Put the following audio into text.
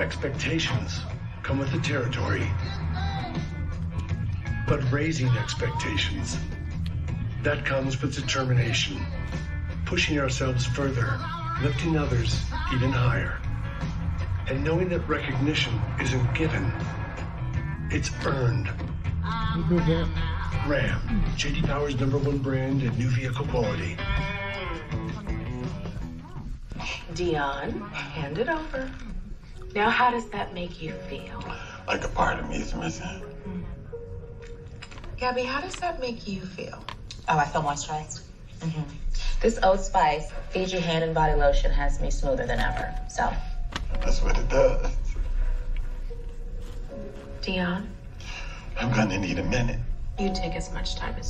Expectations come with the territory. But raising expectations, that comes with determination. Pushing ourselves further, lifting others even higher. And knowing that recognition isn't given, it's earned. Ram, JD Power's number one brand in new vehicle quality. Deion, hand it over. Now, how does that make you feel? Like a part of me is missing. Gabby, how does that make you feel? Oh, I feel moisturized. Mm-hmm. This Old Spice Fiji hand and body lotion has me smoother than ever. So, That's what it does. Deion, I'm gonna need a minute. you take as much time as